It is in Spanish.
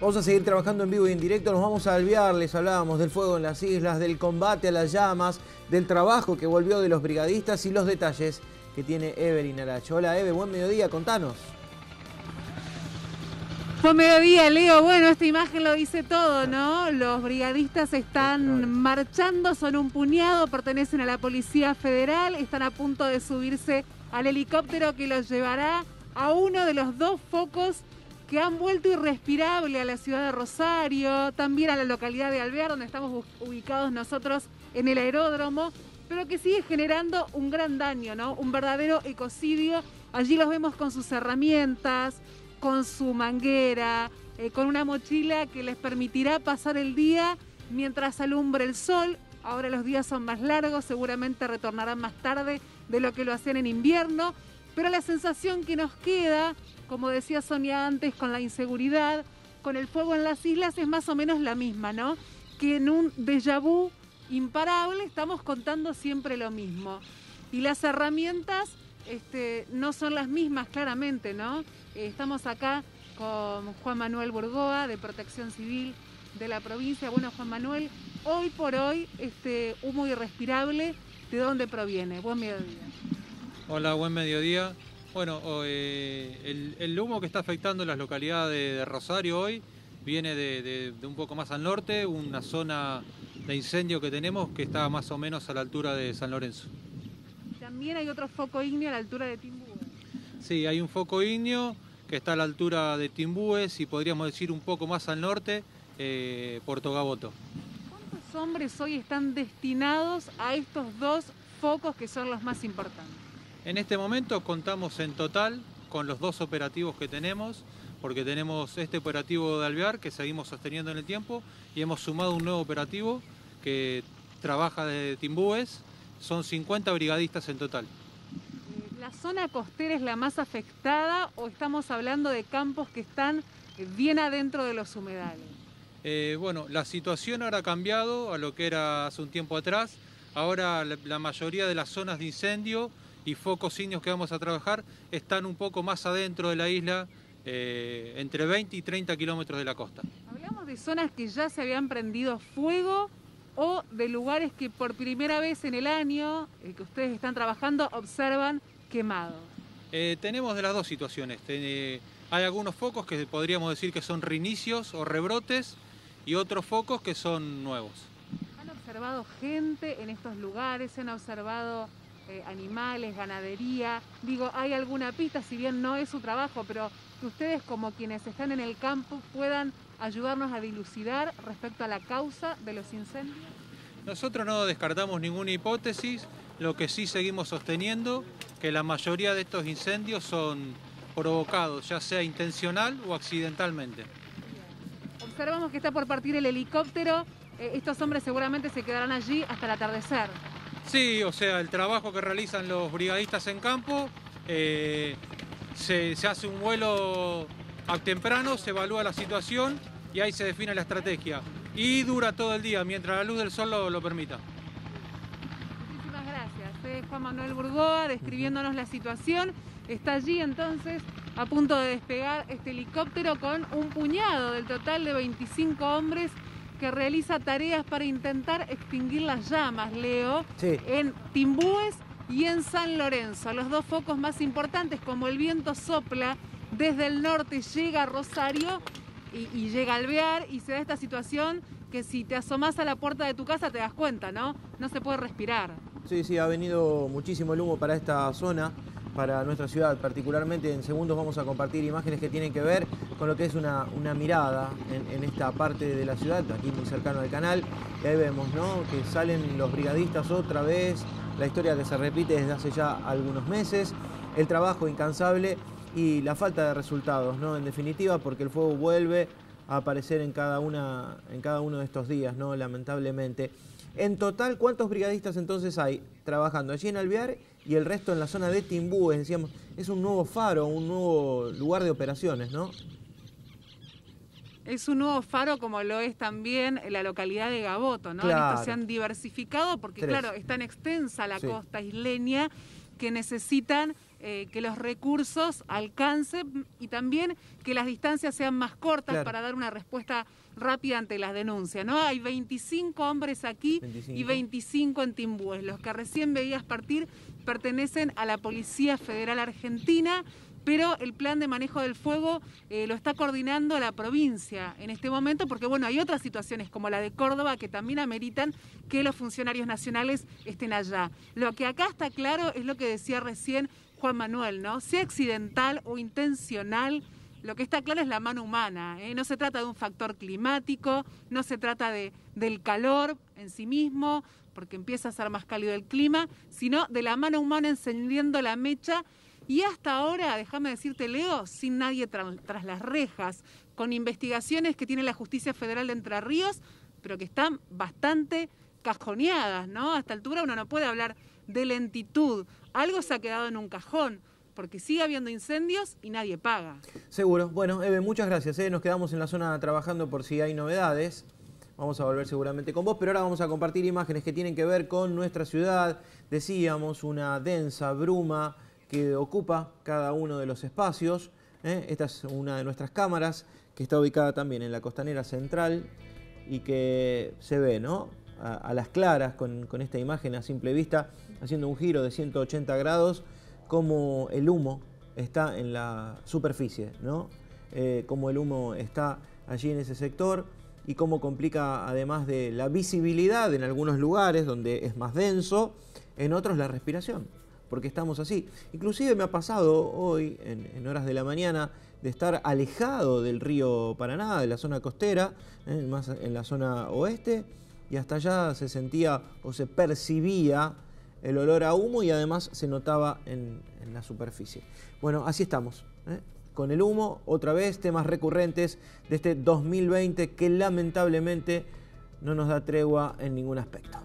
Vamos a seguir trabajando en vivo y en directo, nos vamos a alviar, les hablábamos del fuego en las islas, del combate a las llamas, del trabajo que volvió de los brigadistas y los detalles que tiene Evelyn Aracho. Hola Eve, buen mediodía, contanos. Buen mediodía, Leo. Bueno, esta imagen lo dice todo, ¿no? Los brigadistas están marchando, son un puñado, pertenecen a la Policía Federal, están a punto de subirse al helicóptero que los llevará a uno de los dos focos que han vuelto irrespirable a la ciudad de Rosario, también a la localidad de Alvear, donde estamos ubicados nosotros en el aeródromo, pero que sigue generando un gran daño, ¿no? Un verdadero ecocidio. Allí los vemos con sus herramientas, con su manguera, eh, con una mochila que les permitirá pasar el día mientras alumbre el sol. Ahora los días son más largos, seguramente retornarán más tarde de lo que lo hacían en invierno, pero la sensación que nos queda como decía Sonia antes, con la inseguridad, con el fuego en las islas, es más o menos la misma, ¿no? Que en un déjà vu imparable estamos contando siempre lo mismo. Y las herramientas este, no son las mismas, claramente, ¿no? Eh, estamos acá con Juan Manuel Burgoa, de Protección Civil de la provincia. Bueno, Juan Manuel, hoy por hoy, este humo irrespirable, ¿de dónde proviene? Buen mediodía. Hola, buen mediodía. Bueno, eh, el, humo que está afectando las localidades de, Rosario hoy viene de, un poco más al norte, una zona de incendio que tenemos que está más o menos a la altura de San Lorenzo. También hay otro foco ígneo a la altura de Timbúes. Sí, hay un foco ígneo que está a la altura de Timbúes y podríamos decir un poco más al norte, eh, Puerto Gaboto. ¿Cuántos hombres hoy están destinados a estos dos focos que son los más importantes? En este momento contamos en total con los dos operativos que tenemos, porque tenemos este operativo de Alvear que seguimos sosteniendo en el tiempo y hemos sumado un nuevo operativo que trabaja desde Timbúes, son 50 brigadistas en total. ¿La zona costera es la más afectada o estamos hablando de campos que están bien adentro de los humedales? Eh, bueno, la situación ahora ha cambiado a lo que era hace un tiempo atrás. Ahora la mayoría de las zonas de incendio y focos indios que vamos a trabajar están un poco más adentro de la isla, eh, entre 20 y 30 kilómetros de la costa. ¿Hablamos de zonas que ya se habían prendido fuego o de lugares que por primera vez en el año el que ustedes están trabajando observan quemados? Eh, tenemos de las dos situaciones. hay algunos focos que podríamos decir que son reinicios o rebrotes y otros focos que son nuevos. ¿Han observado gente en estos lugares? ¿Han observado eh, animales, ganadería. Digo, ¿hay alguna pista, si bien no es su trabajo, pero que ustedes como quienes están en el campo puedan ayudarnos a dilucidar respecto a la causa de los incendios? Nosotros no descartamos ninguna hipótesis, lo que sí seguimos sosteniendo, que la mayoría de estos incendios son provocados, ya sea intencional o accidentalmente. Observamos que está por partir el helicóptero, eh, estos hombres seguramente se quedarán allí hasta el atardecer. Sí, o sea, el trabajo que realizan los brigadistas en campo, eh, se, hace un vuelo a temprano, se evalúa la situación y ahí se define la estrategia. Y dura todo el día, mientras la luz del sol lo, permita. Muchísimas gracias. Eh, Juan Manuel Burgoa describiéndonos la situación. Está allí entonces a punto de despegar este helicóptero con un puñado del total de 25 hombres que realiza tareas para intentar extinguir las llamas, Leo, en Timbúes y en San Lorenzo, los dos focos más importantes, como el viento sopla desde el norte, llega a Rosario y, llega a Alvear y se da esta situación que si te asomas a la puerta de tu casa te das cuenta, ¿no? No se puede respirar. Sí, sí, ha venido muchísimo el humo para esta zona para nuestra ciudad. Particularmente en segundos vamos a compartir imágenes que tienen que ver con lo que es una, mirada en, esta parte de la ciudad, aquí muy cercano al canal. Y ahí vemos ¿no? que salen los brigadistas otra vez, la historia que se repite desde hace ya algunos meses, el trabajo incansable y la falta de resultados, ¿no? en definitiva, porque el fuego vuelve a aparecer en cada, una, en cada uno de estos días, ¿no? lamentablemente. En total, ¿cuántos brigadistas entonces hay trabajando allí en Alvear y el resto en la zona de Timbúes? Decíamos, es un nuevo faro, un nuevo lugar de operaciones, ¿no? Es un nuevo faro como lo es también la localidad de Gaboto, ¿no? Claro. se han diversificado porque, claro, es tan extensa la costa isleña que necesitan eh, que los recursos alcancen y también que las distancias sean más cortas para dar una respuesta rápida ante las denuncias. ¿no? Hay 25 hombres aquí y 25 en Timbúes. Los que recién veías partir pertenecen a la Policía Federal Argentina pero el plan de manejo del fuego eh, lo está coordinando la provincia en este momento, porque bueno, hay otras situaciones como la de Córdoba que también ameritan que los funcionarios nacionales estén allá. Lo que acá está claro es lo que decía recién Juan Manuel, ¿no? Sea accidental o intencional, lo que está claro es la mano humana. ¿eh? No se trata de un factor climático, no se trata de, del calor en sí mismo, porque empieza a ser más cálido el clima, sino de la mano humana encendiendo la mecha y hasta ahora, déjame decirte, Leo, sin nadie tras las rejas, con investigaciones que tiene la Justicia Federal de Entre Ríos, pero que están bastante cajoneadas, ¿no? A esta altura uno no puede hablar de lentitud. Algo se ha quedado en un cajón porque sigue habiendo incendios y nadie paga. Seguro. Bueno, Eve, muchas gracias. ¿eh? Nos quedamos en la zona trabajando por si hay novedades. Vamos a volver seguramente con vos, pero ahora vamos a compartir imágenes que tienen que ver con nuestra ciudad. Decíamos, una densa bruma que ocupa cada uno de los espacios. ¿eh? Esta es una de nuestras cámaras que está ubicada también en la costanera central y que se ve ¿no? a, las claras con, esta imagen a simple vista, haciendo un giro de 180 grados, como el humo está en la superficie, ¿no? Eh, como el humo está allí en ese sector y cómo complica además de la visibilidad en algunos lugares donde es más denso, en otros la respiración porque estamos así. Inclusive me ha pasado hoy, en, horas de la mañana, de estar alejado del río Paraná, de la zona costera, eh, más en la zona oeste, y hasta allá se sentía o se percibía el olor a humo y además se notaba en, la superficie. Bueno, así estamos. Eh, con el humo, otra vez, temas recurrentes de este 2020 que lamentablemente no nos da tregua en ningún aspecto.